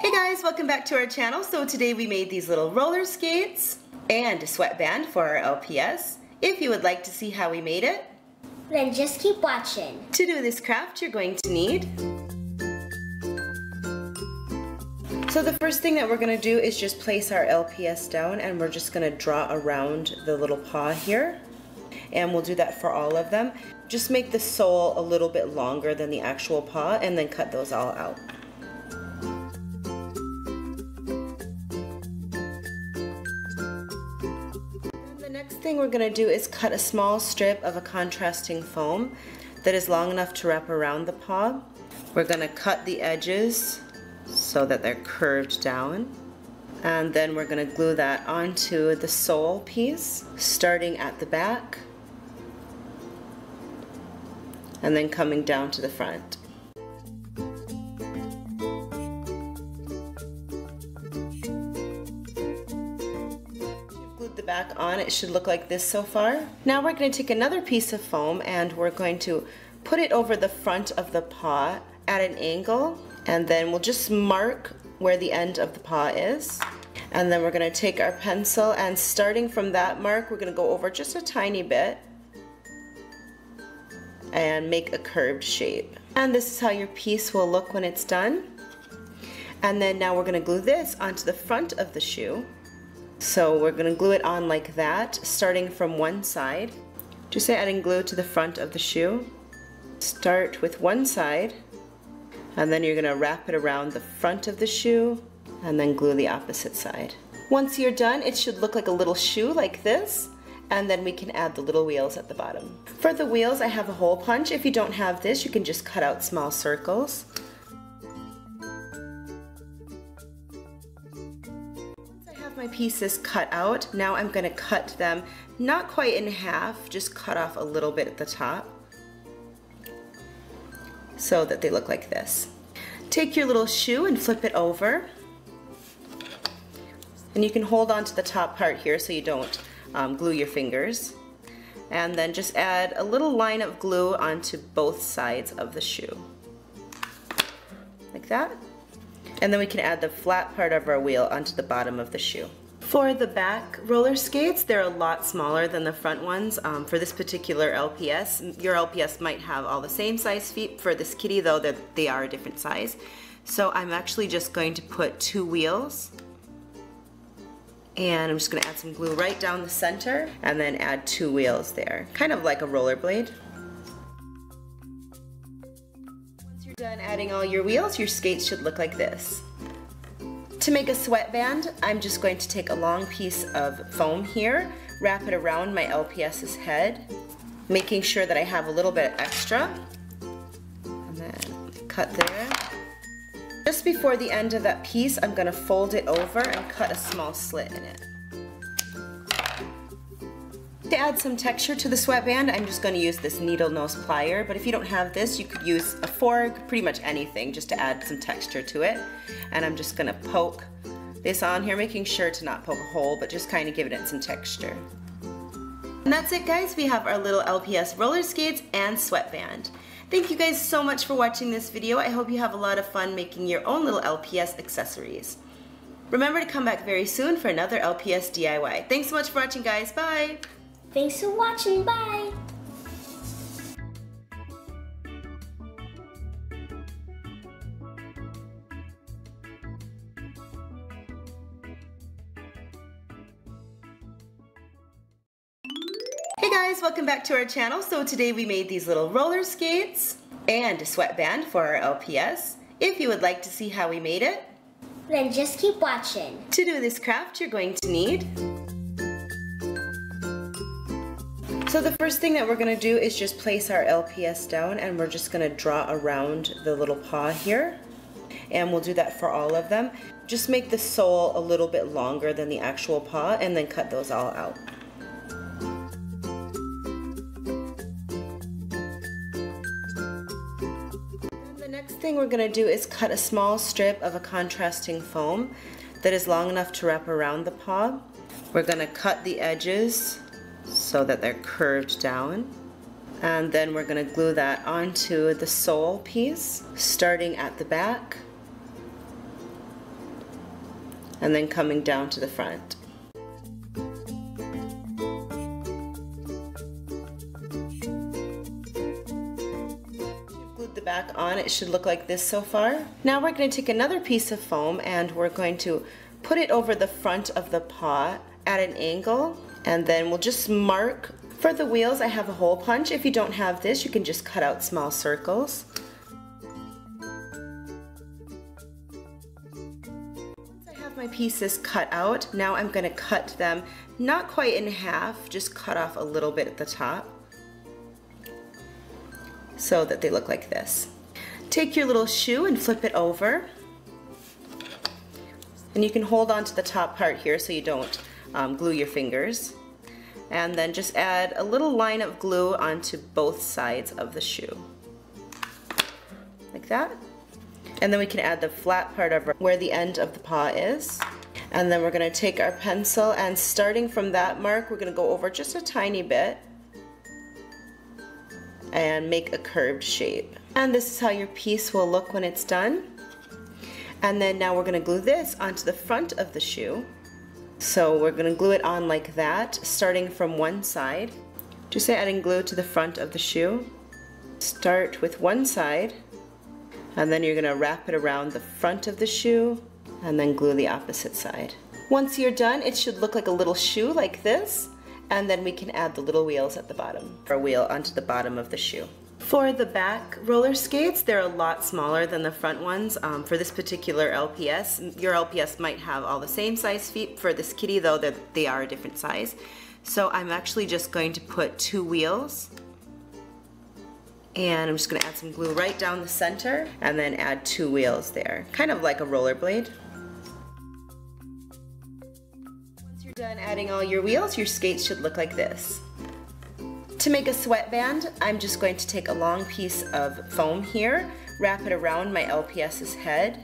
Hey guys, welcome back to our channel. So today we made these little roller skates and a sweatband for our LPS. If you would like to see how we made it, then just keep watching. To do this craft, you're going to need So the first thing that we're going to do is just place our LPS down and we're just going to draw around the little paw here. And we'll do that for all of them. Just make the sole a little bit longer than the actual paw and then cut those all out. We're going to do is cut a small strip of a contrasting foam that is long enough to wrap around the paw. We're going to cut the edges so that they're curved down. And then we're going to glue that onto the sole piece, starting at the back and then coming down to the front. It should look like this so far. Now we're going to take another piece of foam and we're going to put it over the front of the paw at an angle and then we'll just mark where the end of the paw is. And then we're going to take our pencil and starting from that mark we're going to go over just a tiny bit and make a curved shape. And this is how your piece will look when it's done. And then now we're going to glue this onto the front of the shoe so we're going to glue it on like that starting from one side just say adding glue to the front of the shoe start with one side and then you're going to wrap it around the front of the shoe and then glue the opposite side. Once you're done, it should look like a little shoe like this and then we can add the little wheels at the bottom. For the wheels, I have a hole punch. If you don't have this, you can just cut out small circles. Have my pieces cut out, now I'm gonna cut them not quite in half, just cut off a little bit at the top so that they look like this. Take your little shoe and flip it over. And you can hold on to the top part here so you don't um, glue your fingers. And then just add a little line of glue onto both sides of the shoe. Like that. And then we can add the flat part of our wheel onto the bottom of the shoe. For the back roller skates, they're a lot smaller than the front ones. Um, for this particular LPS, your LPS might have all the same size feet. For this kitty though, they are a different size. So I'm actually just going to put two wheels and I'm just gonna add some glue right down the center and then add two wheels there, kind of like a rollerblade. You're done adding all your wheels, your skates should look like this. To make a sweatband, I'm just going to take a long piece of foam here, wrap it around my LPS's head, making sure that I have a little bit extra, and then cut there. Just before the end of that piece, I'm going to fold it over and cut a small slit in it. To add some texture to the sweatband, I'm just going to use this needle nose plier, but if you don't have this, you could use a fork, pretty much anything, just to add some texture to it. And I'm just going to poke this on here, making sure to not poke a hole, but just kind of giving it some texture. And that's it guys, we have our little LPS roller skates and sweatband. Thank you guys so much for watching this video. I hope you have a lot of fun making your own little LPS accessories. Remember to come back very soon for another LPS DIY. Thanks so much for watching guys, bye! Thanks for watching. Bye. Hey guys, welcome back to our channel. So today we made these little roller skates and a sweatband for our LPS. If you would like to see how we made it, then just keep watching. To do this craft, you're going to need So the first thing that we're to do is just place our LPS down and we're just to draw around the little paw here. And we'll do that for all of them. Just make the sole a little bit longer than the actual paw and then cut those all out. the next thing we're going to do is cut a small strip of a contrasting foam that is long enough to wrap around the paw. We're going to cut the edges so that they're curved down. And then we're going to glue that onto the sole piece, starting at the back and then coming down to the front. Glued the back on, it should look like this so far. Now we're going to take another piece of foam and we're going to put it over the front of the paw at an angle and then we'll just mark for the wheels I have a hole punch. If you don't have this you can just cut out small circles. Once I have my pieces cut out. Now I'm going to cut them not quite in half, just cut off a little bit at the top so that they look like this. Take your little shoe and flip it over. And you can hold on to the top part here so you don't um, glue your fingers. And then just add a little line of glue onto both sides of the shoe. Like that. And then we can add the flat part of where the end of the paw is. And then we're gonna take our pencil and starting from that mark, we're gonna go over just a tiny bit and make a curved shape. And this is how your piece will look when it's done. And then now we're gonna glue this onto the front of the shoe. So we're gonna glue it on like that, starting from one side. Just say adding glue to the front of the shoe. Start with one side and then you're gonna wrap it around the front of the shoe and then glue the opposite side. Once you're done, it should look like a little shoe like this, and then we can add the little wheels at the bottom, or wheel onto the bottom of the shoe. For the back roller skates, they're a lot smaller than the front ones. Um, for this particular LPS, your LPS might have all the same size feet. For this kitty though, they are a different size. So I'm actually just going to put two wheels and I'm just gonna add some glue right down the center and then add two wheels there, kind of like a rollerblade. Once you're done adding all your wheels, your skates should look like this. To make a sweatband, I'm just going to take a long piece of foam here, wrap it around my LPS's head,